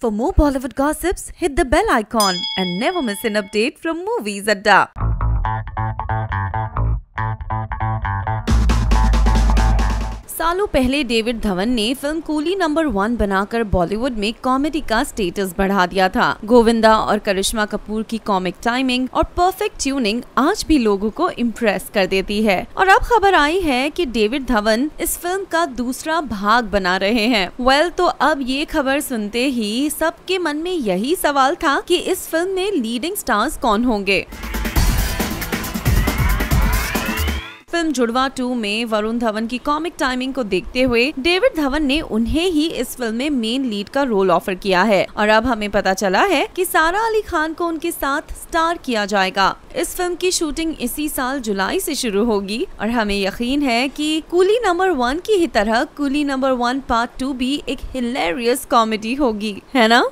For more Bollywood gossips, hit the bell icon and never miss an update from Movies Adda. सालों पहले David Dhawan ने film coolie number one बनाकर बॉलीवुड में comedy का status बढ़ा दिया था। गोविंदा और करिश्मा कपूर की कॉमिक टाइमिंग और परफेक्ट ट्यूनिंग आज भी लोगों को इम्प्रेस कर देती है। और अब खबर आई है कि डेविड धवन इस फ़िल्म का दूसरा भाग बना रहे हैं। वेल well, तो अब ये खबर सुनते ही सबके मन में यही सवाल था कि इस फ़िल्म में लीडिंग स्टार्स कौन होंगे? फ़िल्म जुड़वा टू में वरुण धवन की कॉमिक टाइमिंग को देखते हुए डेविड धवन ने उन्हें ही इस फ़िल्म में मेन लीड का रोल ऑफ़र किया है। और अब हमें पता चला है कि सारा अली खान को उनके साथ स्टार किया जाएगा। इस फ़िल्म की शूटिंग इसी साल जुलाई से शुरू होगी। और हमें यकीन है कि कुली नंबर वन की ही तरह Coolie number one part two भी एक हिलेरियस कॉमेडी होगी। है ना?